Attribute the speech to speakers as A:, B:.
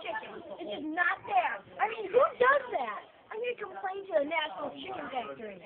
A: chicken. It's just not there. I mean, who does that? I'm going to complain to the National Chicken Factory.